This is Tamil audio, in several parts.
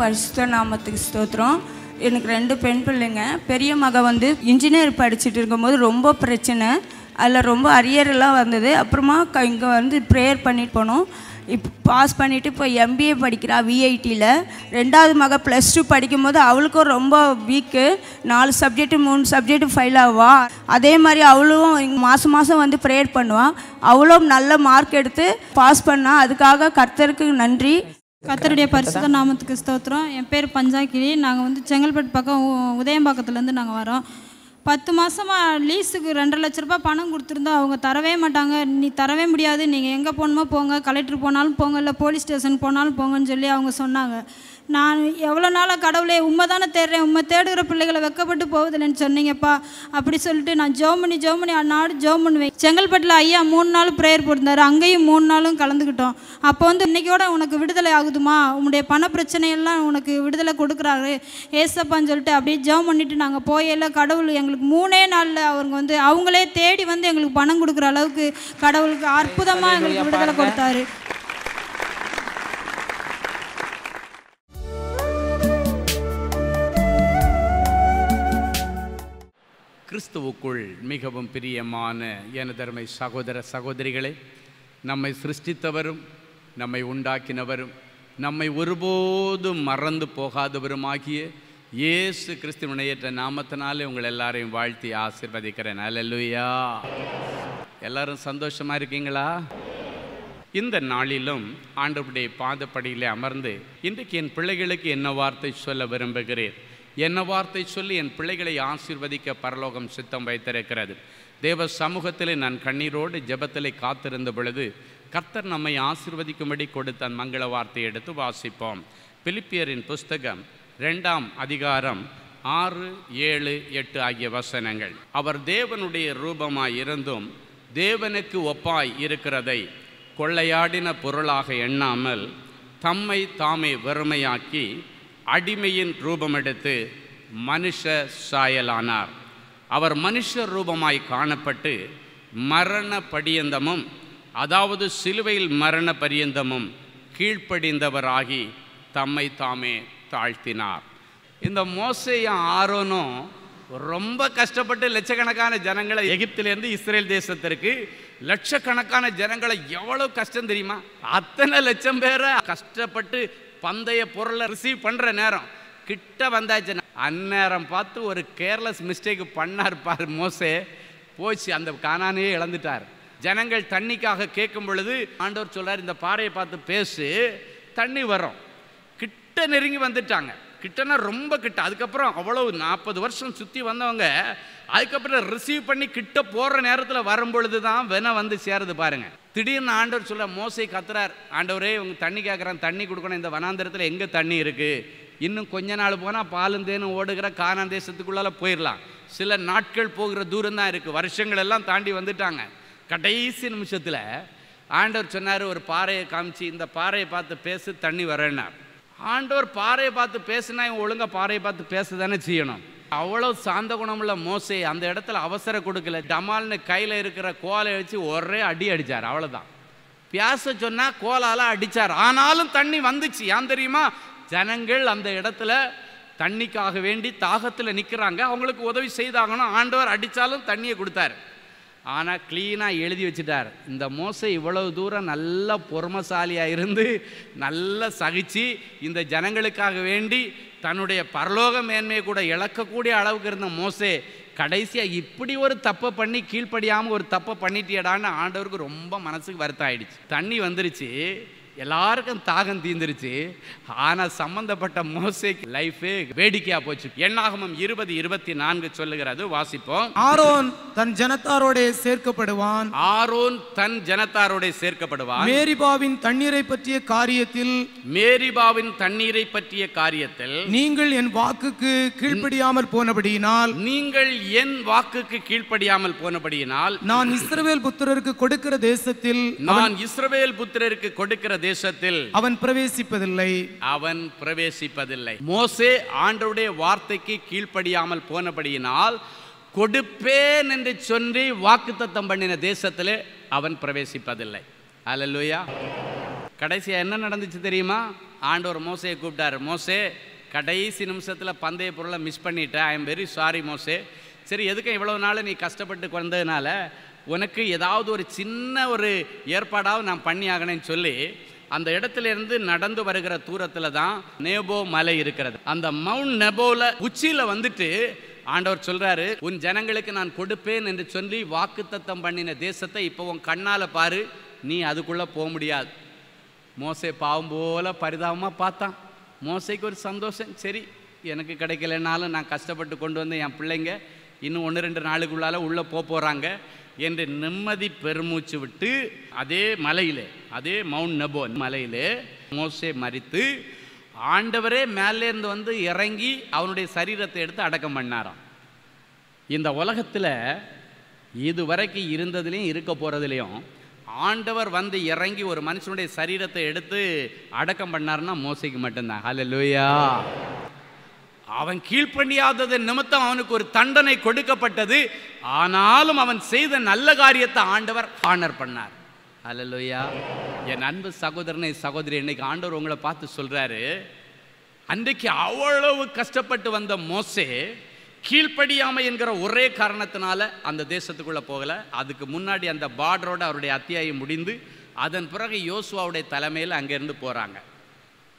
பரிசுத்த நாமத்துக்கு ஸ்தோத்திரம். எனக்கு ரெண்டு பெண் பிள்ளைங்க. பெரிய மக வந்து இன்ஜினியர் படிச்சுட்டு இருக்கும்போது ரொம்ப பிரச்சனை. அதில் ரொம்ப அரியரெல்லாம் வந்தது. அப்புறமா க இங்கே வந்து ப்ரேயர் பண்ணிட்டு போனோம். இப்போ பாஸ் பண்ணிவிட்டு இப்போ எம்பிஏ படிக்கிறா விஐடியில் ரெண்டாவது மக ப்ளஸ் டூ படிக்கும்போது அவளுக்கும் ரொம்ப வீக்கு நாலு சப்ஜெக்ட்டு மூணு சப்ஜெக்ட்டு ஃபெயில் ஆவா. அதே மாதிரி அவளும் மாதம் மாதம் வந்து ப்ரேயர் பண்ணுவாள் அவளும் நல்ல மார்க் எடுத்து பாஸ் பண்ணா. அதுக்காக கர்த்தருக்கு நன்றி. கர்த்தருடைய பரிசுத்த நாமத்துக்கு ஸ்தோத்திரம். என் பேர் பஞ்சாக்கிரி நாங்கள் வந்து செங்கல்பட்டு பக்கம் உதயம்பாக்கத்துலேருந்து நாங்கள் வரோம். பத்து மாதமாக லீஸுக்கு ரெண்டரை லட்ச ரூபாய் பணம் கொடுத்துருந்தோம். அவங்க தரவே மாட்டாங்க. நீ தரவே முடியாது. நீங்கள் எங்கே போகணுமோ போங்க. கலெக்டர் போனாலும் போங்க. இல்லை போலீஸ் ஸ்டேஷன் போனாலும் போங்கன்னு சொல்லி அவங்க சொன்னாங்க. நான் எவ்வளோ நாளாக கடவுளே உண்மை தானே தேடுறேன். உண்மை தேடுகிற பிள்ளைகளை வெக்கப்பட்டு போகுதில்லைன்னு சொன்னீங்கப்பா. அப்படி சொல்லிட்டு நான் ஜோம் பண்ணி ஜோம் பண்ணி நாடு ஜோம் பண்ணுவேன் செங்கல்பட்டில் ஐயா மூணு நாள் ப்ரேயர் போட்டிருந்தாரு. அங்கேயும் மூணு நாளும் கலந்துக்கிட்டோம். அப்போ வந்து இன்னைக்கோட உனக்கு விடுதலை ஆகுதுமா? உன்னுடைய பண பிரச்சனையெல்லாம் உனக்கு விடுதலை கொடுக்குறாரு. ஏசப்பான்னு சொல்லிட்டு அப்படியே ஜெபம் பண்ணிட்டு நாங்கள் போயெல்லாம் கடவுள் எங்களுக்கு மூணே நாளில் அவங்க வந்து அவங்களே தேடி வந்து எங்களுக்கு பணம் கொடுக்குற அளவுக்கு கடவுளுக்கு அற்புதமாக எங்களுக்கு விடுதலை கொடுத்தாரு. கிறிஸ்துவுக்குள் மிகவும் பிரியமான எனதருமை சகோதர சகோதரிகளே நம்மை சிருஷ்டித்தவரும் நம்மை உண்டாக்கினவரும் நம்மை ஒருபோதும் மறந்து போகாதவருமாகிய இயேசு கிறிஸ்துவனையற்ற நாமத்தினாலே உங்கள் எல்லாரையும் வாழ்த்தி ஆசிர்வதிக்கிறேன். அல்லேலூயா எல்லாரும் சந்தோஷமாக இருக்கீங்களா? இந்த நாளிலும் ஆண்டவருடைய பாதப்படியிலே அமர்ந்து இன்றைக்கு என் பிள்ளைகளுக்கு என்ன வார்த்தை சொல்ல விரும்புகிறேன்? என்ன வார்த்தை சொல்லி என் பிள்ளைகளை ஆசீர்வதிக்க பரலோகம் சித்தம் வைத்திருக்கிறது. தேவ சமூகத்திலே நான் கண்ணீரோடு ஜெபத்திலே காத்திருந்த பொழுது கர்த்தர் நம்மை ஆசீர்வதிக்கும்படி கொடுத்த மங்கள வார்த்தையை எடுத்து வாசிப்போம். பிலிப்பியரின் புஸ்தகம் ரெண்டாம் அதிகாரம் ஆறு ஏழு எட்டு ஆகிய வசனங்கள். அவர் தேவனுடைய ரூபமாய் இருந்தும் தேவனுக்கு ஒப்பாய் இருக்கிறதை கொள்ளையாடின பொருளாக எண்ணாமல் தம்மை தாமே வெறுமையாக்கி அடிமையின் ரூபமெடுத்து மனுஷ சாயலானார். அவர் மனுஷ ரூபமாய் காணப்பட்டு மரண படியந்தமும் அதாவது சிலுவையில் மரண பரியந்தமும் கீழ்ப்படிந்தவராகி தம்மை தாமே தாழ்த்தினார். இந்த மோசையும் ஆரோனும் ரொம்ப கஷ்டப்பட்டு லட்சக்கணக்கான ஜனங்களை எகிப்திலேருந்து இஸ்ரேல் தேசத்திற்கு லட்சக்கணக்கான ஜனங்களை எவ்வளோ கஷ்டம் தெரியுமா? அத்தனை லட்சம் பேரை கஷ்டப்பட்டு பந்தய பொருளை ரிசீவ் பண்ணுற நேரம். கிட்ட வந்தாச்சு. அந்நேரம் பார்த்து ஒரு கேர்லெஸ் மிஸ்டேக் பண்ணார் பாரு மோசே. போச்சு அந்த காணானையே இழந்துட்டார். ஜனங்கள் தண்ணிக்காக கேட்கும் பொழுது ஆண்டவர் சொல்கிறார் இந்த பாறையை பார்த்து பேசு தண்ணி வரும். கிட்ட நெருங்கி வந்துட்டாங்க. கிட்டனா ரொம்ப கிட்ட. அதுக்கப்புறம் அவ்வளவு நாற்பது வருஷம் சுற்றி வந்தவங்க அதுக்கப்புறம் ரிசீவ் பண்ணி கிட்ட போகிற நேரத்தில் வரும்பொழுது தான் வென வந்து சேருது பாருங்கள் திடீர்னு ஆண்டவர் சொல்ல மோசை கத்துறார். ஆண்டவரே இவங்க தண்ணி கேட்குறான் தண்ணி கொடுக்கணும். இந்த வனாந்திரத்தில் எங்கே தண்ணி இருக்குது இன்னும் கொஞ்ச நாள் போனால் பாலுந்தேனும் ஓடுகிற கானான் தேசத்துக்குள்ளால போயிடலாம் சில நாட்கள் போகிற தூரம் தான் இருக்குது வருஷங்கள் எல்லாம் தாண்டி வந்துட்டாங்க. கடைசி நிமிஷத்தில் ஆண்டவர் சொன்னார் ஒரு பாறையை காமிச்சு இந்த பாறையை பார்த்து பேசு தண்ணி வரேன்னார். ஆண்டவர் பாறையை பார்த்து பேசுனா இவன் ஒழுங்காக பாறையை பார்த்து பேச தானே செய்யணும். அவ்வளோ சாந்த குணமுள்ள மோசை அந்த இடத்துல அவசரம் கொடுக்கல. டமால்னு கையில் இருக்கிற கோலை வச்சு ஒரே அடி அடித்தார் அவ்வளோதான் பேச சொன்னால் கோலாலாம் அடித்தார் ஆனாலும் தண்ணி வந்துச்சு. ஏன் தெரியுமா? ஜனங்கள் அந்த இடத்துல தண்ணிக்காக வேண்டி தாகத்தில் நிற்கிறாங்க அவங்களுக்கு உதவி செய்தாகணும். ஆண்டவர் அடித்தாலும் தண்ணியை கொடுத்தாரு. ஆனால் க்ளீனாக எழுதி வச்சுட்டார். இந்த மோசை இவ்வளவு தூரம் நல்ல பொறுமசாலியாக இருந்து நல்ல சகிச்சு இந்த ஜனங்களுக்காக வேண்டி தன்னுடைய பரலோக மேன்மையை கூட இழக்கக்கூடிய அளவுக்கு இருந்த மோசே கடைசியாக இப்படி ஒரு தப்பை பண்ணி கீழ்ப்படியாமல் ஒரு தப்பை பண்ணிட்டியடான்னு ஆண்டவருக்கு ரொம்ப மனசுக்கு வருத்தம் ஆயிடுச்சு. தண்ணி வந்துருச்சு. எல்லாருக்கும் தாகம் தீந்துருச்சு ஆனால் சம்பந்தப்பட்ட மோசைக்கு லைஃபே வேடிக்கையாக போச்சு. எண்ணாகமம் இருபது இருபத்தி நான்கு சொல்லுகிறது வாசிப்போம். ஆரோன் தன் ஜனத்தாரோடே சேர்க்கப்படுவான். ஆரோன் தன் ஜனத்தாரோட சேர்க்கப்படுவார் மேரிபாவின் தண்ணீரை பற்றிய காரியத்தில் மேரிபாவின் தண்ணீரை பற்றிய காரியத்தில் நீங்கள் என் வாக்குக்கு கீழ்ப்படியாமல் போனபடியினால் நீங்கள் என் வாக்குக்கு கீழ்ப்படியாமல் போனபடியினால் நான் இஸ்ரவேல் புத்திரருக்கு கொடுக்கிற தேசத்தில் நான் இஸ்ரவேல் புத்திரருக்கு கொடுக்கிற தேசத்தில் அவன் பிரவேசிப்பதில்லை. அவன் பிரவேசிப்பதில்லை. மோசே ஆண்டவருடைய வார்த்தைக்கு கீழ்ப்படியாமல் போனபடியினால் கொடுப்பேன் என்று சொல்லி வாக்குத்தத்தம் பண்ணின தேசத்திலே அவன் பிரவேசிப்பதில்லை. அல்லேலூயா கடைசியாக என்ன நடந்துச்சு தெரியுமா? ஆண்டவர் மோசையை கூப்பிட்டாரு. மோசே கடைசி நிமிஷத்தில் பந்தய பொருளை மிஸ் பண்ணிட்டேன் ஐ எம் வெரி சாரி மோசே. சரி எதுக்கு இவ்வளவு நாள் நீ கஷ்டப்பட்டு வந்ததுனால உனக்கு ஏதாவது ஒரு சின்ன ஒரு ஏற்பாடாவது நான் பண்ணி ஆகணும்னு சொல்லி அந்த இடத்துல இருந்து நடந்து வருகிற தூரத்தில் தான் நேபோ மலை இருக்கிறது. அந்த மவுண்ட் நெபோவில் உச்சியில் வந்துட்டு ஆண்டவர் சொல்றாரு உன் ஜனங்களுக்கு நான் கொடுப்பேன் என்று சொல்லி வாக்குத்தத்தம் பண்ணின தேசத்தை இப்போ உன் கண்ணால் பாரு நீ அதுக்குள்ளே போக முடியாது. மோசை பாவம் போல பரிதாபமாக பார்த்தான். மோசைக்கு ஒரு சந்தோஷம் சரி எனக்கு கிடைக்கலனாலும் நான் கஷ்டப்பட்டு கொண்டு வந்து என் பிள்ளைங்க இன்னும் ஒன்று ரெண்டு நாளுக்குள்ளால உள்ளே போக போகிறாங்க என்று நிம்மதி பெருமூச்சு விட்டு அதே மலையிலே அதே மவுண்ட் நெபோ மலையிலே மோசே மறித்து ஆண்டவரே மேலேருந்து வந்து இறங்கி அவனுடைய சரீரத்தை எடுத்து அடக்கம் பண்ணாராம். இந்த உலகத்தில் இதுவரைக்கும் இருந்ததுலேயும் இருக்க போகிறதுலையும் ஆண்டவர் வந்து இறங்கி ஒரு மனுஷனுடைய சரீரத்தை எடுத்து அடக்கம் பண்ணாருன்னா மோசைக்கு மட்டும்தான். ஹalleluya அவன் கீழ்ப்பணியாதது நிமித்தம் அவனுக்கு ஒரு தண்டனை கொடுக்கப்பட்டது. ஆனாலும் அவன் செய்த நல்ல காரியத்தை ஆண்டவர் ஆனர் பண்ணார். ஹalleluya என் அன்பு சகோதரனை சகோதரி இன்னைக்கு ஆண்டவர் உங்களை பார்த்து சொல்றாரு அன்றைக்கு அவ்வளவு கஷ்டப்பட்டு வந்த மோசே கீழ்ப்படியாமை என்கிற ஒரே காரணத்தினால அந்த தேசத்துக்குள்ள போகல. அதுக்கு முன்னாடி அந்த பார்டரோட அவருடைய அத்தியாயம் முடிந்து அதன் பிறகு யோசுவாவுடைய தலைமையில் அங்கேருந்து போறாங்க.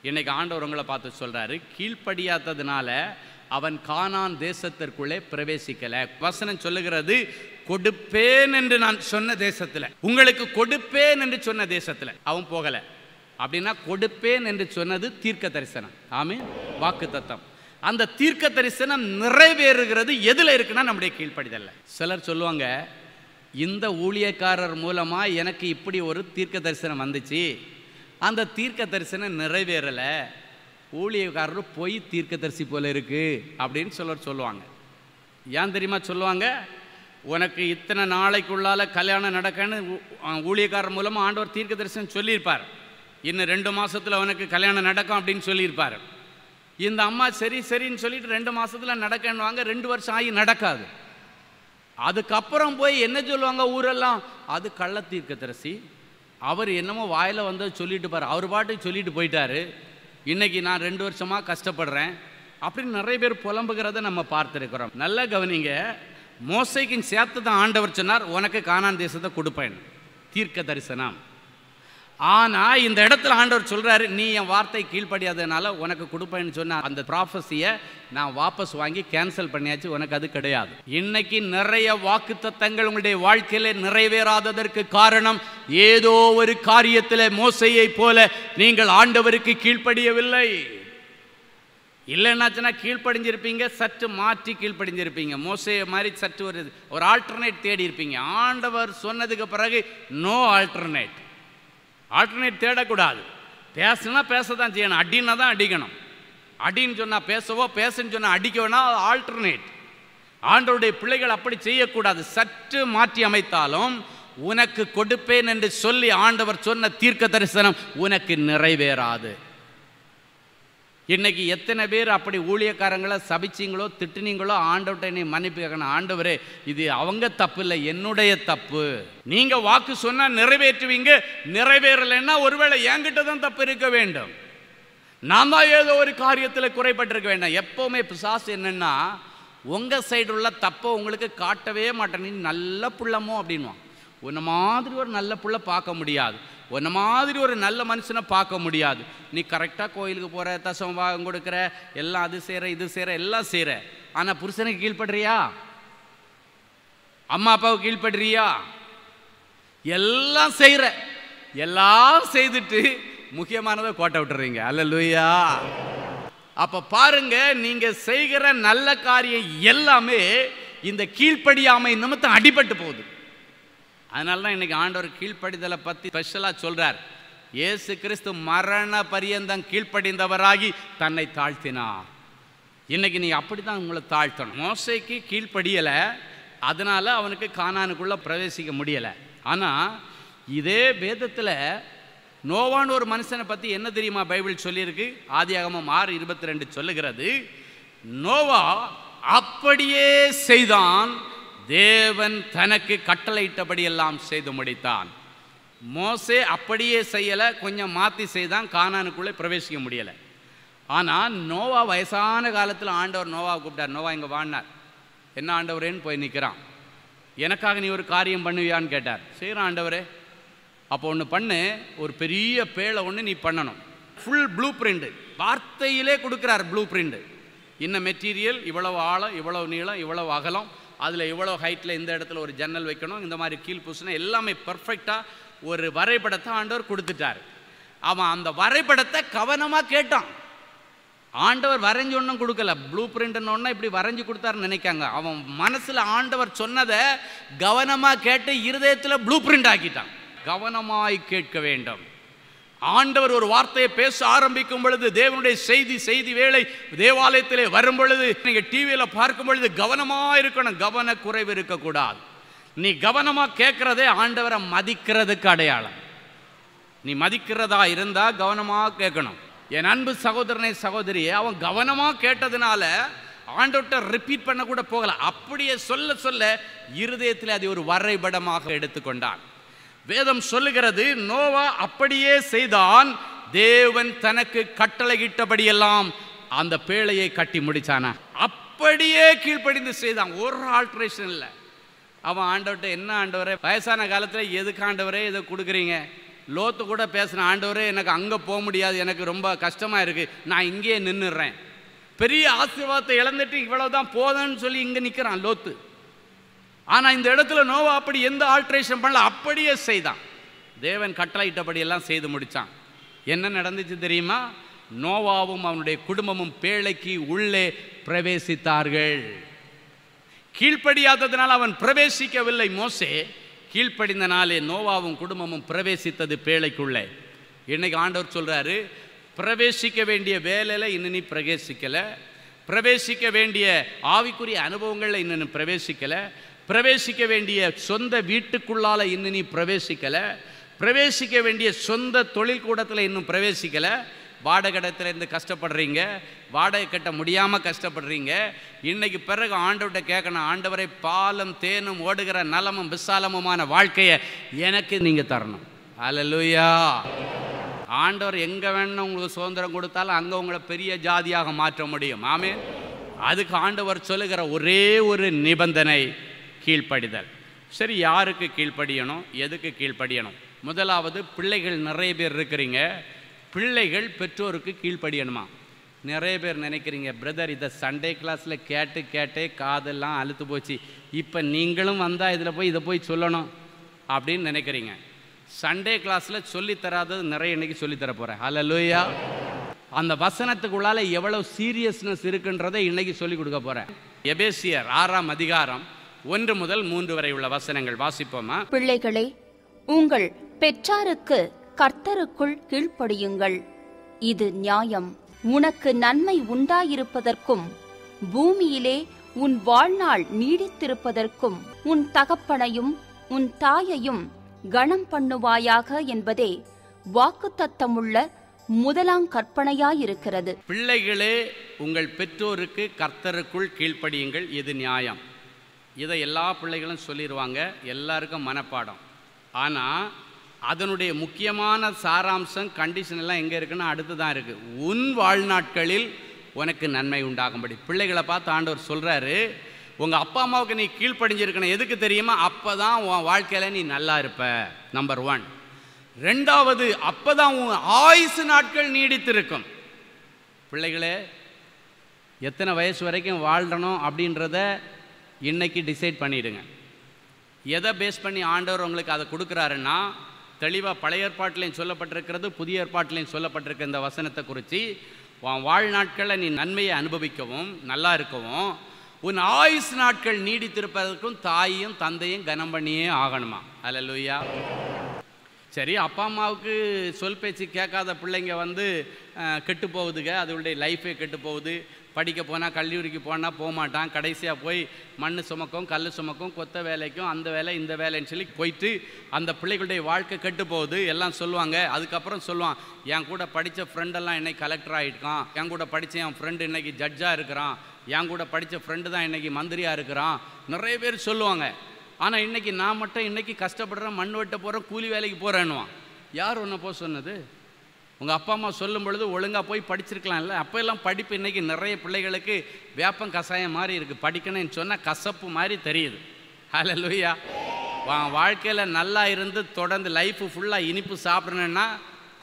இன்னைக்கு ஆண்டவர் உங்களை பார்த்து சொல்கிறாரு கீழ்ப்படியாததுனால அவன் கானான் தேசத்திற்குள்ளே பிரவேசிக்கலை. வசனம் சொல்லுகிறது கொடுப்பேன் என்று நான் சொன்ன தேசத்தில். உங்களுக்கு கொடுப்பேன் என்று சொன்ன தேசத்தில். அவன் போகலை. அப்படின்னா கொடுப்பேன் என்று சொன்னது தீர்க்க தரிசனம் ஆமே வாக்கு தத்தம் அந்த தீர்க்க தரிசனம் நிறைவேறுகிறது. எதில் இருக்குன்னா நம்முடைய கீழ்ப்படிதல்ல. சிலர் சொல்லுவாங்க இந்த ஊழியக்காரர் மூலமாக எனக்கு இப்படி ஒரு தீர்க்க தரிசனம் வந்துச்சு. அந்த தீர்க்க தரிசனம் நிறைவேறலை. ஊழியக்காரர் தீர்க்க தீர்க்கதரிசி போல இருக்குது அப்படின்னு சொல்ல சொல்லுவாங்க. ஏன் தெரியுமா சொல்லுவாங்க? உனக்கு இத்தனை நாளைக்குள்ளால கல்யாணம் நடக்கன்னு ஊழியக்காரர் மூலமாக ஆண்டவர் தீர்க்க தரிசனம் சொல்லியிருப்பார். இன்னும் ரெண்டு மாதத்தில் உனக்கு கல்யாணம் நடக்கும் அப்படின்னு சொல்லியிருப்பார். இந்த அம்மா சரி சரின்னு சொல்லிட்டு ரெண்டு மாசத்துல நடக்கணுவாங்க ரெண்டு வருஷம் ஆகி நடக்காது. அதுக்கப்புறம் போய் என்ன சொல்லுவாங்க ஊரெல்லாம்? அது கள்ள தீர்க்கதரிசி அவர் என்னமோ வாயில் வந்தது சொல்லிட்டு பாரு. அவர் பாட்டுக்கு சொல்லிட்டு போயிட்டாரு. இன்றைக்கி நான் ரெண்டு வருஷமாக கஷ்டப்படுறேன். அப்படின்னு நிறைய பேர் புலம்புகிறத நம்ம பார்த்துருக்குறோம். நல்லா கவனிங்க. மோசைக்கும் சேர்த்து தான் ஆண்டவர் சொன்னார் உனக்கு காணான் தேசத்தை கொடுப்பேன். தீர்க்க தரிசனம். ஆனால் இந்த இடத்துல ஆண்டவர் சொல்கிறாரு நீ என் வார்த்தை கீழ்ப்படியாததுனால உனக்கு கொடுப்பேன்னு சொன்ன அந்த ப்ராஃபஸியை நான் வாபஸ் வாங்கி கேன்சல் பண்ணியாச்சு உனக்கு அது கிடையாது. இன்னைக்கு நிறைய வாக்குத்தத்தங்கள் உங்களுடைய வாழ்க்கையில் நிறைவேறாததற்கு காரணம் ஏதோ ஒரு காரியத்தில் மோசையை போல நீங்கள் ஆண்டவருக்கு கீழ்ப்படியவில்லை. இல்லைன்னாச்சுன்னா கீழ்ப்படிஞ்சிருப்பீங்க சற்று மாற்றி கீழ்ப்படிஞ்சிருப்பீங்க. மோசையை மாதிரி சற்று ஒரு ஒரு ஆல்டர்னேட் தேடி இருப்பீங்க ஆண்டவர் சொன்னதுக்கு பிறகு நோ ஆல்டர்னேட் ஆல்டர்னேட் தேடக்கூடாது. பேசுனா பேச தான் செய்யணும். அடின்னா தான் அடிக்கணும். அடின்னு சொன்னால் பேசவோ பேசுன்னு சொன்னால் அடிக்க வேணால் ஆல்டர்னேட் ஆண்டவருடைய பிள்ளைகள் அப்படி செய்யக்கூடாது. சற்று மாற்றி அமைத்தாலும் உனக்கு கொடுப்பேன் என்று சொல்லி ஆண்டவர் சொன்ன தீர்க்க தரிசனம் உனக்கு நிறைவேறாது. இன்றைக்கி எத்தனை பேர் அப்படி ஊழியக்காரங்களை சபிச்சிங்களோ திட்டுனீங்களோ ஆண்டவர்கிட்ட நீ மன்னிப்பு கேட்கணும். ஆண்டவரே இது அவங்க தப்பு இல்லை என்னுடைய தப்பு. நீங்கள் வாக்கு சொன்னால் நிறைவேற்றுவீங்க நிறைவேறலைன்னா ஒருவேளை என்கிட்ட தான் தப்பு இருக்க வேண்டும். நான் தான் ஏதோ ஒரு காரியத்தில் குறைபட்டிருக்க வேண்டாம். எப்போவுமே பிசாசு என்னென்னா உங்கள் சைடு உள்ள தப்பை உங்களுக்கு காட்டவே மாட்டேன். நீ நல்ல புள்ளமோ அப்படின்வான் உன்னை மாதிரி ஒரு நல்ல புள்ள பார்க்க முடியாது. உன்ன மாதிரி ஒரு நல்ல மனுஷனை பார்க்க முடியாது. நீ கரெக்டாக கோயிலுக்கு போகிற தசம் பாகம் கொடுக்குற எல்லாம் அது செய்கிற இது செய்கிற எல்லாம் செய்கிற ஆனால் புருஷனுக்கு கீழ்ப்படுறியா அம்மா அப்பாவுக்கு கீழ்ப்படுறியா எல்லாம் செய்கிற எல்லாம் செய்துட்டு முக்கியமானதை கோட்டை விட்டுறீங்க. அல்ல லூயா அப்போ பாருங்க நீங்கள் செய்கிற நல்ல காரியம் எல்லாமே இந்த கீழ்ப்படியாமை நிமித்தம் அடிபட்டு போகுது. அதனால தான் இன்றைக்கி ஆண்டவர் கீழ்ப்படிதலை பற்றி ஸ்பெஷலாக சொல்கிறார் இயேசு கிறிஸ்து மரண பரியந்தம் கீழ்ப்படிந்தவராகி தன்னை தாழ்த்தினார். இன்னைக்கு நீ அப்படி தான் உங்களை தாழ்த்தணும். மோசைக்கு கீழ்ப்படியலை அதனால் அவனுக்கு காணானுக்குள்ளே பிரவேசிக்க முடியலை. ஆனால் இதே வேதத்தில் நோவான்னு ஒரு மனுஷனை பற்றி என்ன தெரியுமா பைபிள் சொல்லியிருக்கு? ஆதியாகமம் ஆறு இருபத்தி ரெண்டு சொல்லுகிறது நோவா அப்படியே செய்தான் தேவன் தனக்கு கட்டளையிட்டபடியெல்லாம் செய்து முடித்தான். மோசே அப்படியே செய்யலை கொஞ்சம் மாற்றி செய்தான் கானானுக்குள்ளே பிரவேசிக்க முடியலை. ஆனால் நோவா வயசான காலத்தில் ஆண்டவர் நோவாவை கூப்பிட்டார். நோவா இங்கே வாழ்னார் என்ன ஆண்டவரேன்னு போய் நிற்கிறான் எனக்காக நீ ஒரு காரியம் பண்ணுவியான்னு கேட்டார். செய்கிறான் ஆண்டவரே அப்போ ஒன்று பண்ணு ஒரு பெரிய பேழை ஒன்று நீ பண்ணணும். ஃபுல் ப்ளூ பிரிண்ட்டு வார்த்தையிலே கொடுக்குறார் ப்ளூ பிரிண்ட்டு இன்ன மெட்டீரியல் இவ்வளவு ஆழம் இவ்வளவு நீளம் இவ்வளவு அகலம் அதில் இவ்வளோ ஹைட்டில் இந்த இடத்துல ஒரு ஜன்னல் வைக்கணும் இந்த மாதிரி கீழ் பூசணும் எல்லாமே பர்ஃபெக்டாக ஒரு வரைபடத்தை ஆண்டவர் கொடுத்துட்டார். அவன் அந்த வரைபடத்தை கவனமாக கேட்டான். ஆண்டவர் வரைஞ்சு ஒன்றும் கொடுக்கல. ப்ளூ பிரிண்ட்னு இப்படி வரைஞ்சி கொடுத்தாருன்னு நினைக்காங்க. அவன் மனசில் ஆண்டவர் சொன்னதை கவனமாக கேட்டு இருதயத்தில் ப்ளூ பிரிண்ட் ஆக்கிட்டான். கவனமாய் கேட்க வேண்டும். ஆண்டவர் ஒரு வார்த்தையை பேச ஆரம்பிக்கும் பொழுது தேவனுடைய செய்தி செய்தி வேலை தேவாலயத்திலே வரும் பொழுது நீங்கள் டிவியில் பார்க்கும் பொழுது கவனமாக இருக்கணும். கவன குறைவு இருக்கக்கூடாது. நீ கவனமாக கேட்குறதே ஆண்டவரை மதிக்கிறதுக்கு அடையாளம். நீ மதிக்கிறதா இருந்தால் கவனமாக கேட்கணும். என் அன்பு சகோதரனை சகோதரியை அவன் கவனமாக கேட்டதுனால ஆண்டவர்கிட்ட ரிப்பீட் பண்ண கூட போகல. அப்படியே சொல்ல சொல்ல இருதயத்தில் அதை ஒரு வரைபடமாக எடுத்துக்கொண்டான். வேதம் சொல்லுகிறது நோவா அப்படியே செய்தான் தேவன் தனக்கு கட்டளையிட்டபடியெல்லாம் அந்த பேழையை கட்டி முடிச்சானா? அப்படியே கீழ்ப்படிந்து செய்தான் ஒரு ஆல்ட்ரேஷன் இல்லை. அவன் ஆண்டவர்கிட்ட என்ன ஆண்டவரே வயசான காலத்தில் எதுக்கு ஆண்டவரே இதை கொடுக்குறீங்க? லோத்து கூட பேசின ஆண்டவரே எனக்கு அங்கே போக முடியாது எனக்கு ரொம்ப கஷ்டமாக இருக்குது நான் இங்கேயே நின்றுடுறேன் பெரிய ஆசீர்வாதத்தை இழந்துட்டு இவ்வளோ தான் போதன்னு சொல்லி இங்கே நிற்கிறான் லோத்து. ஆனால் இந்த இடத்துல நோவா அப்படி எந்த ஆல்ட்ரேஷன் பண்ணல அப்படியே செய்தான். தேவன் கட்டளையிட்டபடி எல்லாம் செய்து முடித்தான் என்ன நடந்துச்சு தெரியுமா? நோவாவும் அவனுடைய குடும்பமும் பேழைக்கு உள்ளே பிரவேசித்தார்கள். கீழ்ப்படியாததினால் அவன் பிரவேசிக்கவில்லை. மோசே கீழ்ப்படிந்த நாளே நோவாவும் குடும்பமும் பிரவேசித்தது பேழைக்குள்ளே. இன்னைக்கு ஆண்டவர் சொல்கிறாரு பிரவேசிக்க வேண்டிய வேலையில் இன்னும் நீ பிரவேசிக்கலை. பிரவேசிக்க வேண்டிய ஆவிக்குரிய அனுபவங்களில் இன்னும் பிரவேசிக்கலை. பிரவேசிக்க வேண்டிய சொந்த வீட்டுக்குள்ளால் இன்னும் நீ பிரவேசிக்கலை. பிரவேசிக்க வேண்டிய சொந்த தொழில் கூடத்தில் இன்னும் பிரவேசிக்கலை. வாடகை இருந்து கஷ்டப்படுறீங்க. வாடகை கட்ட முடியாமல் கஷ்டப்படுறீங்க. இன்றைக்கு பிறகு ஆண்டவர்கிட்ட கேட்கணும் ஆண்டவரை பாலும் தேனும் ஓடுகிற நலமும் விசாலமுமான வாழ்க்கையை எனக்கு நீங்கள் தரணும். அலலுயா ஆண்டவர் எங்கே வேணும் உங்களுக்கு சுதந்திரம் கொடுத்தாலும் அங்கே உங்களை பெரிய ஜாதியாக மாற்ற முடியும். ஆமே அதுக்கு ஆண்டவர் சொல்லுகிற ஒரே ஒரு நிபந்தனை கீழ்ப்படிதல். சரி யாருக்கு கீழ்ப்படியணும்? எதுக்கு கீழ்ப்படியணும்? முதலாவது பிள்ளைகள் நிறைய பேர் இருக்கிறீங்க. பிள்ளைகள் பெற்றோருக்கு கீழ்ப்படியணுமா? நிறைய பேர் நினைக்கிறீங்க பிரதர் இதை சண்டே கிளாஸில் கேட்டு கேட்டே காதெல்லாம் அழுத்து போச்சு. இப்போ நீங்களும் வந்தால் இதில் போய் இதை போய் சொல்லணும். அப்படின்னு நினைக்கிறீங்க. சண்டே கிளாஸில் சொல்லித்தராதது நிறைய இன்னைக்கு சொல்லித்தர போகிறேன் லூயா அந்த வசனத்துக்குள்ளால் எவ்வளோ சீரியஸ்னஸ் இருக்குன்றதை இன்னைக்கு சொல்லி கொடுக்க போகிறேன் எபேசியர் ஆறாம் அதிகாரம் ஒன்று முதல் மூன்று வரை உள்ள வசனங்கள் வாசிப்போமா? பிள்ளைகளே உங்கள் பெற்றாருக்கு கர்த்தருக்குள் கீழ்ப்படியுங்கள். இது நியாயம். உனக்கு நன்மை உண்டாயிருப்பதற்கும் பூமியிலே உன் வாழ்நாள் நீடித்திருப்பதற்கும் உன் தகப்பனையும் உன் தாயையும் கணம் பண்ணுவாயாக என்பதே வாக்குத்தத்தமுள்ள முதலாம் கற்பனையாயிருக்கிறது. பிள்ளைகளே உங்கள் பெற்றோருக்கு கர்த்தருக்குள் கீழ்ப்படியுங்கள். இது நியாயம். இதை எல்லா பிள்ளைகளும் சொல்லிடுவாங்க எல்லாருக்கும் மனப்பாடம். ஆனால் அதனுடைய முக்கியமான சாராம்சம் கண்டிஷன் எல்லாம் எங்கே இருக்குன்னா அடுத்து தான் இருக்குது உன் வாழ்நாட்களில் உனக்கு நன்மை உண்டாகும்படி. பிள்ளைகளை பார்த்து ஆண்டவர் சொல்கிறாரு உங்கள் அப்பா அம்மாவுக்கு நீ கீழ்ப்படிஞ்சிருக்கணும். எதுக்கு தெரியுமா? அப்போ தான் உன் வாழ்க்கையில் நீ நல்லா இருப்ப. நம்பர் ஒன் ரெண்டாவது அப்போ தான் உன் ஆயுசு நாட்கள் நீடித்திருக்கும். பிள்ளைகளே எத்தனை வயசு வரைக்கும் வாழ்றணும் அப்படின்றத இன்றைக்கி டிசைட் பண்ணிவிடுங்க எதை பேஸ் பண்ணி ஆண்டவர் உங்களுக்கு அதை கொடுக்குறாருன்னா தெளிவாக பழைய ஏற்பாட்டிலையும் சொல்லப்பட்டிருக்கிறது புதிய ஏற்பாட்டிலையும் சொல்லப்பட்டிருக்க இந்த வசனத்தை குறித்து உன் வாழ்நாட்களில் நீ நன்மையை அனுபவிக்கவும் நல்லா இருக்கவும் உன் ஆயுஸ் நாட்கள் நீடித்திருப்பதற்கும் தாயும் தந்தையும் கனம் பண்ணியே ஆகணுமா? அல்லேலூயா சரி அப்பா அம்மாவுக்கு சொல் பேச்சு கேட்காத பிள்ளைங்க வந்து கெட்டு போகுதுங்க. அதோடைய லைஃபே கெட்டு போகுது. படிக்க போனால் கல்லூரிக்கு போனால் போக மாட்டான் கடைசியாக போய் மண் சுமக்கும் கல் சுமக்கும் கொத்த வேலைக்கும் அந்த வேலை இந்த வேலைன்னு சொல்லி போயிட்டு அந்த பிள்ளைகளுடைய வாழ்க்கை கெட்டு போகுது எல்லாம் சொல்லுவாங்க. அதுக்கப்புறம் சொல்லுவான் என் கூட படித்த ஃப்ரெண்டெல்லாம் இன்னைக்கு கலெக்டர் ஆகிட்டான் என் கூட படித்த என் ஃப்ரெண்டு இன்னைக்கு ஜட்ஜாக இருக்கிறான். என் கூட படித்த ஃப்ரெண்டு தான் இன்னைக்கு மந்திரியாக இருக்கிறான். நிறைய பேர் சொல்லுவாங்க. ஆனால் இன்றைக்கி நான் மட்டும் இன்றைக்கி கஷ்டப்படுறேன் மண் வெட்ட போகிறேன் கூலி வேலைக்கு போகிறேன்னுவான் யார் ஒன்றை போக சொன்னது? உங்கள் அப்பா அம்மா சொல்லும் பொழுது ஒழுங்காக போய் படிச்சிருக்கலாம்ல. அப்போ எல்லாம் படிப்பு இன்னைக்கு நிறைய பிள்ளைகளுக்கு வேப்பம் கஷாயம் மாதிரி இருக்குது படிக்கணும்னு சொன்னால் கசப்பு மாதிரி தெரியுது. ஹalleluya. வா வாழ்க்கையில் நல்லா இருந்து தொடர்ந்து லைஃப் ஃபுல்லாக இனிப்பு சாப்பிடணுன்னா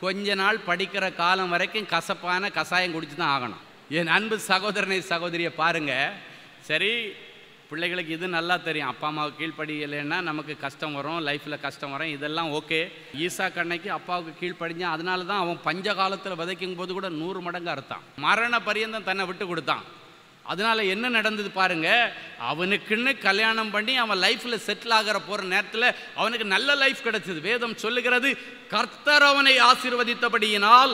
கொஞ்ச நாள் படிக்கிற காலம் வரைக்கும் கசப்பான கஷாயம் குடிச்சு தான் ஆகணும். என் அன்பு சகோதரனை சகோதரியை பாருங்கள் சரி பிள்ளைகளுக்கு இது நல்லா தெரியும். அப்பா அம்மாவுக்கு கீழ்ப்படியலைன்னா நமக்கு கஷ்டம் வரும் லைஃப்பில் கஷ்டம் வரும். இதெல்லாம் ஓகே ஈசா கண்ணைக்கு அப்பாவுக்கு கீழ்ப்படிஞ்சான் அதனால தான் அவன் பஞ்ச காலத்தில் விதைக்கும் போது கூட நூறு மடங்கு அறுத்தான். மரண பரியந்தம் தன்னை விட்டு கொடுத்தான். அதனால் என்ன நடந்தது பாருங்க? அவனுக்குன்னு கல்யாணம் பண்ணி அவன் லைஃப்பில் செட்டில் ஆகிற போகிற நேரத்தில் அவனுக்கு நல்ல லைஃப் கிடைச்சது. வேதம் சொல்லுகிறது கர்த்தர் அவனை ஆசீர்வதித்தபடியினால்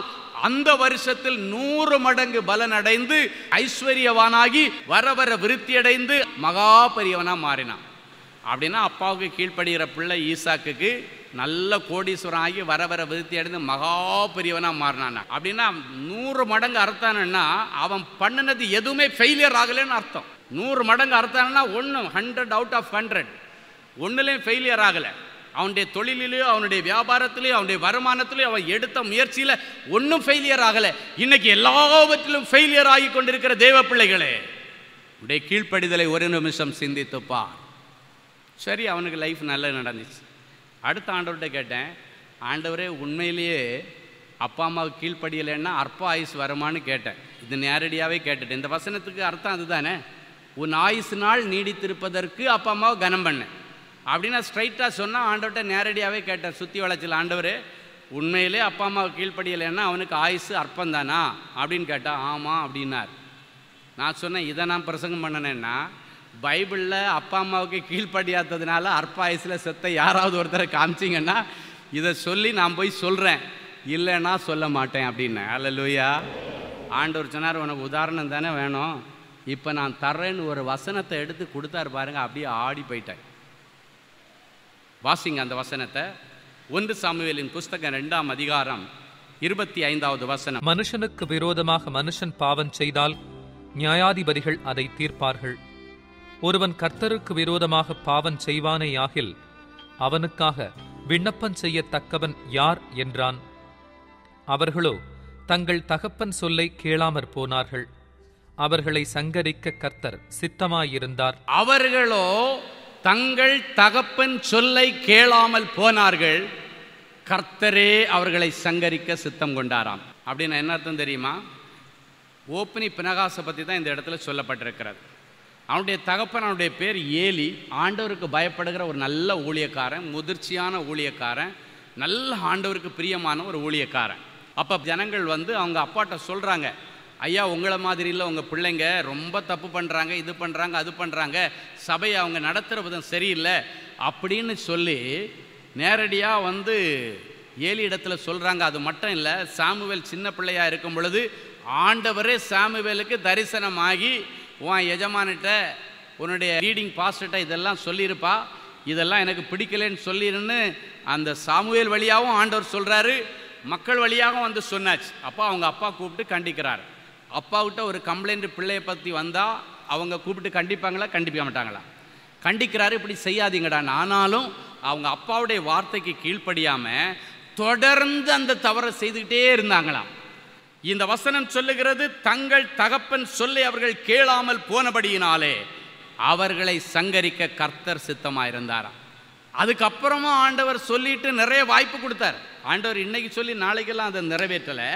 அந்த வருஷத்தில் நூறு மடங்கு பலன் அடைந்து ஐஸ்வர்யவானாகி வர வர விருத்தியடைந்து மகா பெரியவனாக மாறினான். அப்படின்னா அப்பாவுக்கு கீழ்ப்படுகிற பிள்ளை ஈசாக்குக்கு நல்ல கோடீஸ்வரன் ஆகி வர வர விருத்தி அடைந்து மகா பெரியவனாக மாறினான். அப்படின்னா நூறு மடங்கு அர்த்தானா அவன் பண்ணினது எதுவுமே ஃபெயிலியர் ஆகலைன்னு அர்த்தம். நூறு மடங்கு அர்த்தானா ஒன்று ஹண்ட்ரட் அவுட் ஆஃப் ஹண்ட்ரட் ஒன்றுலேயும் ஃபெயிலியர் ஆகலை. அவனுடைய தொழிலிலேயோ அவனுடைய வியாபாரத்திலேயோ அவனுடைய வருமானத்திலேயோ அவன் எடுத்த முயற்சியில் ஒன்றும் ஃபெயிலியர் ஆகலை. இன்னைக்கு எல்லாவற்றிலும் ஃபெயிலியர் ஆகி கொண்டிருக்கிற தேவ பிள்ளைகளே உடைய கீழ்ப்படிதலை ஒரு நிமிஷம் சிந்தித்துப்பா சரி அவனுக்கு லைஃப் நல்லா நடந்துச்சு. அடுத்த ஆண்டவர்கிட்ட கேட்டேன் ஆண்டவரே உண்மையிலேயே அப்பா அம்மாவுக்கு கீழ்ப்படியலைன்னா அற்ப ஆயுஸ் வருமான்னு கேட்டேன். இது நேரடியாகவே கேட்டுட்டேன். இந்த வசனத்துக்கு அர்த்தம் அதுதானே? உன் ஆயுசு நாள் நீடித்திருப்பதற்கு அப்பா அம்மாவை கனம் பண்ணேன். அப்படின்னா ஸ்ட்ரைட்டாக சொன்னால் ஆண்டவர்கிட்ட நேரடியாகவே கேட்டேன் சுற்றி வளர்ச்சல் ஆண்டவர் உண்மையிலே அப்பா அம்மாவுக்கு கீழ்ப்படியலைன்னா அவனுக்கு ஆயுசு அற்பம் தானா அப்படின்னு கேட்டால் ஆமாம் அப்படின்னார். நான் சொன்னேன் இதை நான் பிரசங்கம் பண்ணனேன்னா பைபிளில் அப்பா அம்மாவுக்கு கீழ்ப்படியாததுனால அற்ப ஆயுசில் செத்த யாராவது ஒருத்தரை காமிச்சிங்கன்னா இதை சொல்லி நான் போய் சொல்கிறேன் இல்லைன்னா சொல்ல மாட்டேன் அப்படின்னு அல்லலூயா ஆண்டவர் சொன்னார் உனக்கு உதாரணம் தானே வேணும். இப்போ நான் தர்றேன்னு ஒரு வசனத்தை எடுத்து கொடுத்தாரு பாருங்க அப்படியே ஆடி போயிட்டேன். வாசிங்க அந்த வசனத்தை. ஒன்று சாமுவேலின் புஸ்தகம் ரெண்டாம் அதிகாரம் இருபத்தி ஐந்தாவது வசனம். மனுஷனுக்கு விரோதமாக மனுஷன் பாவம் செய்தால் நியாயாதிபதிகள் அதை தீர்ப்பார்கள். ஒருவன் கர்த்தருக்கு விரோதமாக பாவம் செய்வானேயாகில் அவனுக்காக விண்ணப்பம் செய்யத்தக்கவன் யார் என்றான். அவர்களோ தங்கள் தகப்பன் சொல்லை கேளாமற் போனார்கள். அவர்களை சங்கரிக்க கர்த்தர் சித்தமாயிருந்தார். அவர்களோ தங்கள் தகப்பன் சொல்லை கேளாமல் போனார்கள் கர்த்தரே அவர்களை சங்கரிக்க சித்தம் கொண்டாராம். அப்படின்னு என்ன அர்த்தம் தெரியுமா? ஓப்பனி பினகாசை பற்றி தான் இந்த இடத்துல சொல்லப்பட்டிருக்கிறது. அவனுடைய தகப்பன் அவனுடைய பேர் ஏலி. ஆண்டவருக்கு பயப்படுகிற ஒரு நல்ல ஊழியக்காரன் முதிர்ச்சியான ஊழியக்காரன் நல்ல ஆண்டவருக்கு பிரியமான ஒரு ஊழியக்காரன். அப்போ ஜனங்கள் வந்து அவங்க அப்பாட்ட சொல்கிறாங்க ஐயா உங்களை மாதிரி இல்லை உங்கள் பிள்ளைங்க ரொம்ப தப்பு பண்ணுறாங்க இது பண்ணுறாங்க அது பண்ணுறாங்க சபையை அவங்க நடத்துகிற விதம் சரியில்லை அப்படின்னு சொல்லி நேரடியாக வந்து ஏழு இடத்துல சொல்கிறாங்க அது மட்டும் இல்லை சாமுவேல் சின்ன பிள்ளையாக இருக்கும் பொழுது ஆண்டவரே சாமுவேலுக்கு தரிசனமாகி உன் எஜமானிட்ட உன்னுடைய ரீடிங் பாஸ்டர்கிட்ட இதெல்லாம் சொல்லியிருப்பா இதெல்லாம் எனக்கு பிடிக்கலைன்னு சொல்லிருன்னு அந்த சாமுவேல் வழியாகவும் ஆண்டவர் சொல்கிறாரு மக்கள் வழியாகவும் வந்து சொன்னாச்சு. அப்பா அவங்க அப்பா கூப்பிட்டு கண்டிக்கிறார். அப்பாவிட்ட ஒரு கம்ப்ளைண்ட் பிள்ளையை பற்றி வந்தால் அவங்க கூப்பிட்டு கண்டிப்பாங்களா கண்டிப்பிக்க மாட்டாங்களா? கண்டிக்கிறாரு இப்படி செய்யாதீங்கடா. ஆனாலும் அவங்க அப்பாவுடைய வார்த்தைக்கு கீழ்ப்படியாமல் தொடர்ந்து அந்த தவறை செய்துக்கிட்டே இருந்தாங்களாம். இந்த வசனம் சொல்லுகிறது தங்கள் தகப்பன் சொல்லி அவர்கள் கேளாமல் போனபடியினாலே அவர்களை சங்கரிக்க கர்த்தர் சித்தமாயிருந்தாராம். அதுக்கப்புறமும் ஆண்டவர் சொல்லிட்டு நிறைய வாய்ப்பு கொடுத்தார். ஆண்டவர் இன்னைக்கு சொல்லி நாளைக்கெல்லாம் அதை நிறைவேற்றலை.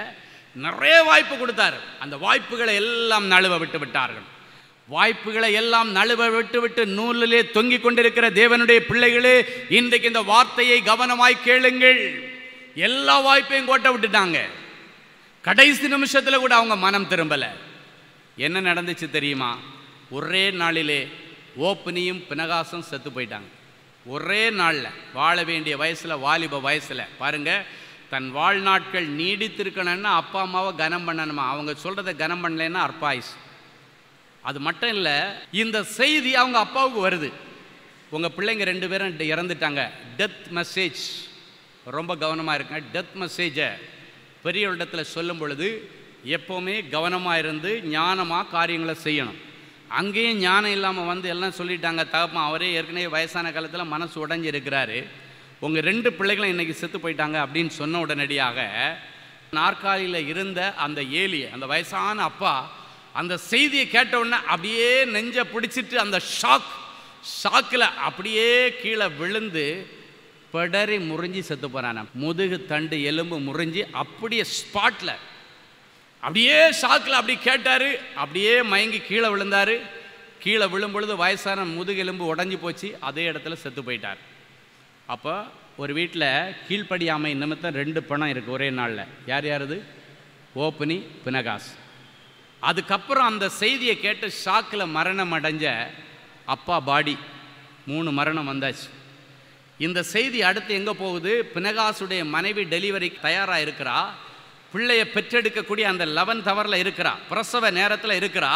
நிறைய வாய்ப்பு கொடுத்தார். அந்த வாய்ப்புகளை எல்லாம் நழுவ விட்டு விட்டார்கள். வாய்ப்புகளை எல்லாம் நழுவ விட்டு விட்டு நூலிலே தொங்கிக் கொண்டிருக்கிற தேவனுடைய பிள்ளைகளே இன்றைக்கு இந்த வார்த்தையை கவனமாய் கேளுங்கள். எல்லா வாய்ப்பையும் கோட்டை விட்டுட்டாங்க. கடைசி நிமிஷத்தில் கூட அவங்க மனம் திரும்பலை. என்ன நடந்துச்சு தெரியுமா? ஒரே நாளிலே ஓப்பனியும் பினகாசும் செத்து போயிட்டாங்க. ஒரே நாளில் வாழ வேண்டிய வயசில் வாலிப வயசில். பாருங்கள் தன் வாழ்நாட்கள் நீடித்திருக்கணும்னா அப்பா அம்மாவை கனம் பண்ணணுமா? அவங்க சொல்கிறத கனம் பண்ணலைன்னா அற்பாயுஸ். அது மட்டும் இல்லை இந்த செய்தி அவங்க அப்பாவுக்கு வருது. உங்கள் பிள்ளைங்க ரெண்டு பேரும் இறந்துட்டாங்க. டெத் மெசேஜ் ரொம்ப கவனமாக இருங்க. டெத் மெசேஜை பெரியவரிடத்தில் சொல்லும் பொழுது எப்போவுமே கவனமாக இருந்து ஞானமாக காரியங்களை செய்யணும். அங்கேயும் ஞானம் இல்லாமல் வந்து எல்லாம் சொல்லிட்டாங்க தகப்பன் அவரே ஏற்கனவே வயசான காலத்தில் மனசு உடைஞ்சு இருக்கிறாரு உங்கள் ரெண்டு பிள்ளைகளும் இன்றைக்கி செத்து போயிட்டாங்க அப்படின்னு சொன்ன உடனடியாக நாற்காலியில் இருந்த அந்த ஏலி அந்த வயசான அப்பா அந்த செய்தியை கேட்ட உடனே அப்படியே நெஞ்சை பிடிச்சிட்டு அந்த ஷாக் ஷாக்கில் அப்படியே கீழே விழுந்து படறி முறிஞ்சி செத்து போகிறான முதுகு தண்டு எலும்பு முறிஞ்சி அப்படியே ஸ்பாட்டில் அப்படியே ஷாக்கில் அப்படி கேட்டார். அப்படியே மயங்கி கீழே விழுந்தார். கீழே விழும்பொழுது வயசான முதுகெலும்பு உடஞ்சி போச்சு. அதே இடத்துல செத்து போயிட்டார். அப்போ ஒரு வீட்டில் கீழ்ப்படியாமை நிமித்தம் ரெண்டு பணம் இருக்குது ஒரே நாளில். யார் யாருது? ஓப்பனி பினகாஸ். அதுக்கப்புறம் அந்த செய்தியை கேட்டு ஷாக்கில் மரணம் அடைஞ்ச அப்பா பாடி. மூணு மரணம் வந்தாச்சு. இந்த செய்தி அடுத்து எங்கே போகுது? பினகாசுடைய மனைவி டெலிவரிக்கு தயாராக இருக்கிறா? பிள்ளையை பெற்றெடுக்கக்கூடிய அந்த லெவன் தவரில் இருக்கிறா? பிரசவ நேரத்தில் இருக்கிறா?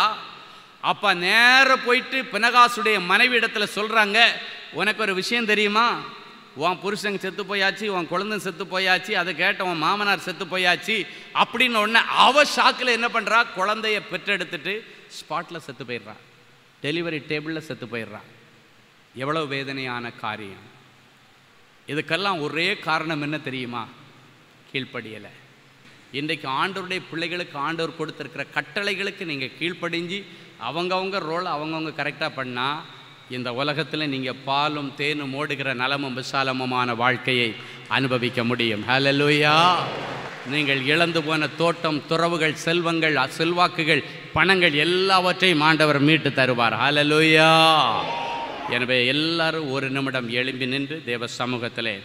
அப்போ நேர போயிட்டு பினகாசுடைய மனைவி இடத்துல சொல்கிறாங்க உனக்கு ஒரு விஷயம் தெரியுமா? உன் புருஷங்க செத்து போயாச்சு உன் குழந்தை செத்து போயாச்சு அதை கேட்ட உன் மாமனார் செத்து போயாச்சு அப்படின்னு உடனே அவ ஷாக்கில் என்ன பண்ணுறா குழந்தைய பெற்றெடுத்துட்டு ஸ்பாட்டில் செத்து போயிடுறா. டெலிவரி டேபிளில் செத்து போயிடுறா. எவ்வளோ வேதனையான காரியம். இதுக்கெல்லாம் ஒரே காரணம் என்ன தெரியுமா? கீழ்ப்படியலை. இன்றைக்கு ஆண்டோருடைய பிள்ளைகளுக்கு ஆண்டவர் கொடுத்துருக்கிற கட்டளைகளுக்கு நீங்கள் கீழ்ப்படிஞ்சு அவங்கவங்க ரோல் அவங்கவுங்க கரெக்டாக பண்ணால் இந்த உலகத்தில் நீங்கள் பாலும் தேனும் ஓடுகிற நலமும் விசாலமுமான வாழ்க்கையை அனுபவிக்க முடியும். ஹalleluya நீங்கள் இழந்து போன தோட்டம் துறவுகள் செல்வங்கள் செல்வாக்குகள் பணங்கள் எல்லாவற்றையும் ஆண்டவர் மீட்டு தருவார். ஹalleluya எனவே எல்லாரும் ஒரு நிமிடம் எழும்பி நின்று தேவ சமூகத்திலே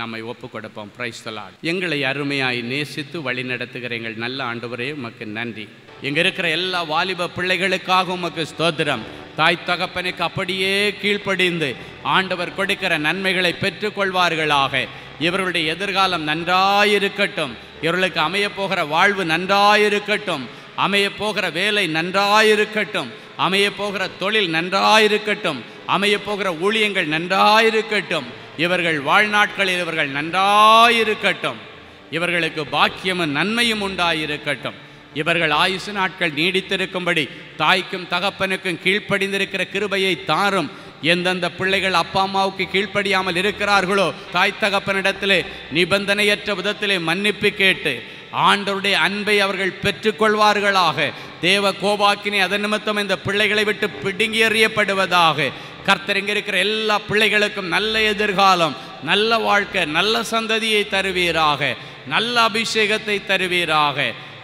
நம்மை ஒப்பு கொடுப்போம் பிரைஸ்தலால் எங்களை அருமையாய் நேசித்து வழி நடத்துகிற எங்கள் நல்ல ஆண்டவரே உமக்கு நன்றி. இங்கே இருக்கிற எல்லா வாலிப பிள்ளைகளுக்காக உமக்கு ஸ்தோத்திரம். தாய் தகப்பனுக்கு அப்படியே கீழ்ப்படிந்து ஆண்டவர் கொடுக்கிற நன்மைகளை பெற்றுக்கொள்வார்களாக. இவர்களுடைய எதிர்காலம் நன்றாயிருக்கட்டும். இவர்களுக்கு அமையப்போகிற வாழ்வு நன்றாயிருக்கட்டும். அமையப்போகிற வேலை நன்றாயிருக்கட்டும். அமையப்போகிற தொழில் நன்றாயிருக்கட்டும். அமையப்போகிற ஊழியங்கள் நன்றாயிருக்கட்டும். இவர்கள் வாழ்நாட்களில் இவர்கள் நன்றாயிருக்கட்டும். இவர்களுக்கு பாக்கியமும் நன்மையும் உண்டாயிருக்கட்டும். இவர்கள் ஆயுசு நாட்கள் நீடித்திருக்கும்படி தாய்க்கும் தகப்பனுக்கும் கீழ்ப்படிந்திருக்கிற கிருபையை தாரும். எந்தெந்த பிள்ளைகள் அப்பா அம்மாவுக்கு கீழ்ப்படியாமல் இருக்கிறார்களோ தாய் தகப்பனிடத்திலே நிபந்தனையற்ற விதத்திலே மன்னிப்பு கேட்டு ஆண்டவருடைய அன்பை அவர்கள் பெற்றுக்கொள்வார்களாக. தேவ கோபாக்கினை அதன் நிமித்தம் இந்த பிள்ளைகளை விட்டு பிடுங்கி எறியப்படுவதாக. கர்த்தர் இங்கே இருக்கிற எல்லா பிள்ளைகளுக்கும் நல்ல எதிர்காலம் நல்ல வாழ்க்கை நல்ல சந்ததியை தருவீராக. நல்ல அபிஷேகத்தை தருவீராக.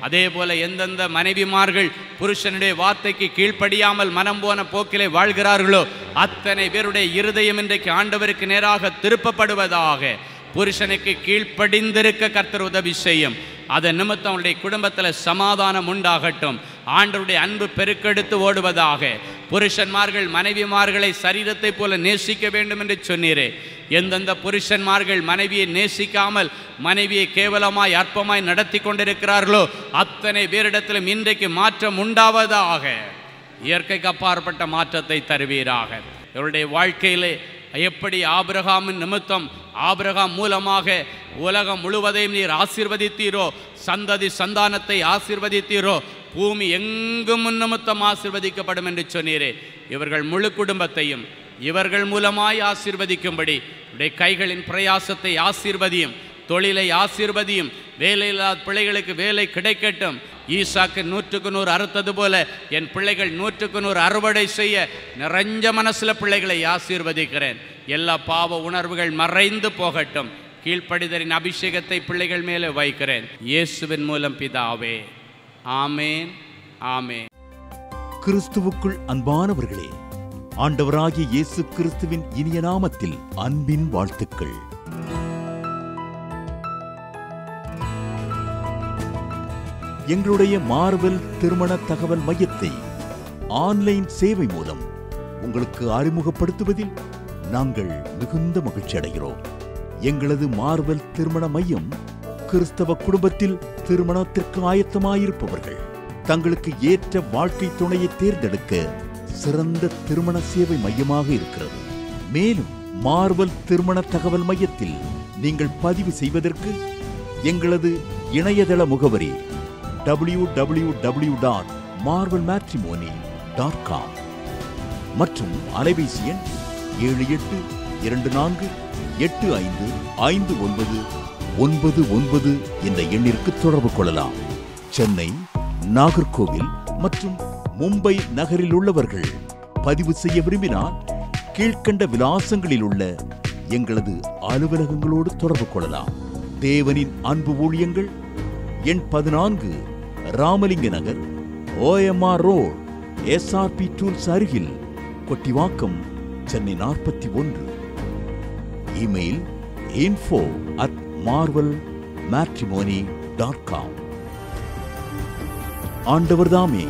அதே போல எந்தெந்த மனைவிமார்கள் புருஷனுடைய வார்த்தைக்கு கீழ்ப்படியாமல் மனம் போன போக்கிலே வாழ்கிறார்களோ அத்தனை பேருடைய இருதயம் இன்றைக்கு ஆண்டவருக்கு நேராக திருப்பப்படுவதாக புருஷனுக்கு கீழ்ப்படிந்திருக்க கர்த்தர் உதவி செய்யும். அதன் நிமித்தம் அவனுடைய குடும்பத்தில் சமாதானம் உண்டாகட்டும். ஆண்டருடைய அன்பு பெருக்கெடுத்து ஓடுவதாக புருஷன்மார்கள் மனைவிமார்களை சரீரத்தை போல நேசிக்க வேண்டும் என்று சொன்னீரே. எந்தெந்த புருஷன்மார்கள் மனைவியை நேசிக்காமல் மனைவியை கேவலமாய் அற்பமாய் நடத்தி கொண்டிருக்கிறார்களோ அத்தனை பேரிடத்திலும் இன்றைக்கு மாற்றம் உண்டாவதாக. இயற்கைக்கு அப்பாற்பட்ட மாற்றத்தை தருவீராக. இவருடைய வாழ்க்கையிலே எப்படி ஆபிரகாமின் நிமித்தம் ஆபிரகாம் மூலமாக உலகம் முழுவதையும் நீர் ஆசீர்வதித்தீரோ சந்ததி சந்தானத்தை ஆசீர்வதித்தீரோ பூமி எங்கும் முன்னமுத்தம் ஆசிர்வதிக்கப்படும் என்று சொன்னீரே. இவர்கள் முழு குடும்பத்தையும் இவர்கள் மூலமாய் ஆசிர்வதிக்கும்படி உடைய கைகளின் பிரயாசத்தை ஆசீர்வதியும் தொழிலை ஆசீர்வதியும் வேலையில்லாத பிள்ளைகளுக்கு வேலை கிடைக்கட்டும். ஈசாக்கு நூற்றுக்கு நூறு அறுத்தது போல என் பிள்ளைகள் நூற்றுக்கு நூறு அறுவடை செய்ய நிறைஞ்ச மனசில் பிள்ளைகளை ஆசீர்வதிக்கிறேன். எல்லா பாவ உணர்வுகள் மறைந்து போகட்டும். கீழ்ப்படிதரின் அபிஷேகத்தை பிள்ளைகள் மேலே வைக்கிறேன். இயேசுவின் மூலம் பிதாவே. ஆமேன் ஆமேன். கிறிஸ்துவுக்குள் அன்பானவர்களே ஆண்டவராகிய இயேசு கிறிஸ்துவின் இனிய நாமத்தில் அன்பின் வாழ்த்துக்கள். எங்களுடைய மார்வெல் திருமண தகவல் மையத்தை ஆன்லைன் சேவை மூலம் உங்களுக்கு அறிமுகப்படுத்துவதில் நாங்கள் மிகுந்த மகிழ்ச்சி அடைகிறோம் எங்களது மார்வெல் திருமண மையம் கிறிஸ்தவ குடும்பத்தில் திருமணத்திற்கு ஆயத்தமாயிருப்பவர்கள் தங்களுக்கு ஏற்ற வாழ்க்கை துணையை தேர்ந்தெடுக்க சிறந்த திருமண சேவை மையமாக இருக்கிறது. மேலும் மார்வல் திருமண தகவல் மையத்தில் நீங்கள் பதிவு செய்வதற்கு எங்களது இணையதள முகவரி டபிள்யூ டபிள்யூ டபிள்யூ டாட் மற்றும் அலைபேசி எண் ஏழு எட்டு இரண்டு நான்கு எட்டு ஐந்து ஐந்து ஒன்பது ஒன்பது ஒன்பது என்ற எண்ணிற்கு தொடர்பு கொள்ளலாம். சென்னை நாகர்கோவில் மற்றும் மும்பை நகரில் உள்ளவர்கள் பதிவு செய்ய விரும்பினால் கீழ்க்கண்ட விலாசங்களில் உள்ள எங்களது அலுவலகங்களோடு தொடர்பு கொள்ளலாம். தேவனின் அன்பு ஊழியங்கள் எண் பதினான்கு Ramalinga Nagar OMR road SRP tools அருகில் கொட்டிவாக்கம் சென்னை நாற்பத்தி ஒன்று. Email info at Marvel matrimony dot com ஆண்டவர்தாமே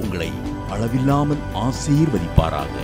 உங்களை அளவில்லாமல் ஆசீர்வதிப்பாராக.